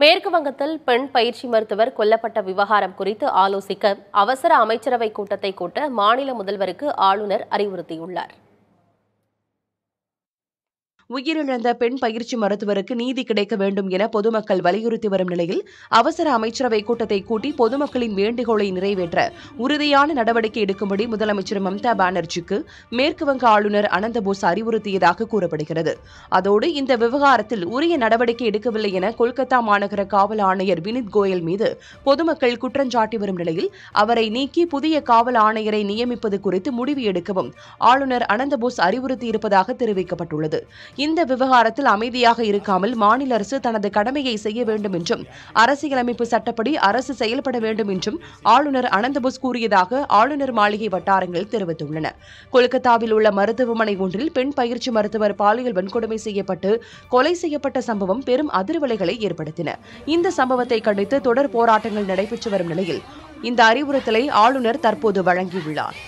மேற்கு வங்கத்தில் பெண் பயிற்சி மருத்துவர் கொல்லப்பட்ட விவகாரம் குறித்து ஆலோசிக்க அவசர அமைச்சரவை கூட்டத்தை கூட்ட மாநில முதல்வருக்கு ஆளுநர் அறிவுறுத்தியுள்ளார். உயிரிழந்த பெண் பயிற்சி மருத்துவருக்கு நீதி கிடைக்க வேண்டும் என பொதுமக்கள் வலியுறுத்தி வரும் நிலையில் அவசர அமைச்சரவை கூட்டத்தை கூட்டி பொதுமக்களின் வேண்டுகோளை நிறைவேற்ற உறுதியான நடவடிக்கை எடுக்கும்படி முதலமைச்சர் மம்தா பானர்ஜிக்கு மேற்கு வங்க ஆளுநர் அனந்தபோஸ் அறிவுறுத்தியதாக கூறப்படுகிறது. அதோடு இந்த விவகாரத்தில் உரிய நடவடிக்கை எடுக்கவில்லை என கொல்கத்தா மாநகர காவல் ஆணையர் வினித் கோயல் மீது பொதுமக்கள் குற்றஞ்சாட்டி வரும் நிலையில் அவரை நீக்கி புதிய காவல் ஆணையரை நியமிப்பது குறித்து முடிவு எடுக்கவும் ஆளுநர் அனந்தபோஸ் அறிவுறுத்தியிருப்பதாக தெரிவிக்கப்பட்டுள்ளது. இந்த விவகாரத்தில் அமைதியாக இருக்காமல் மாநில அரசு தனது கடமையை செய்ய வேண்டும் என்றும் அரசியலமைப்பு சட்டப்படி அரசு செயல்பட வேண்டும் என்றும் ஆளுநர் அனந்தபோஸ் கூறியதாக ஆளுநர் மாளிகை வட்டாரங்கள் தெரிவித்துள்ளன. கொல்கத்தாவில் உள்ள மருத்துவமனை ஒன்றில் பெண் பயிற்சி மருத்துவர் பாலியல் வன்கொடுமை செய்யப்பட்டு கொலை செய்யப்பட்ட சம்பவம் பெரும் அதிர்வலைகளை ஏற்படுத்தின. இந்த சம்பவத்தை கண்டித்து தொடர் போராட்டங்கள் நடைபெற்று வரும் நிலையில் இந்த அறிவுறுத்தலை ஆளுநர் தற்போது வழங்கியுள்ளார்.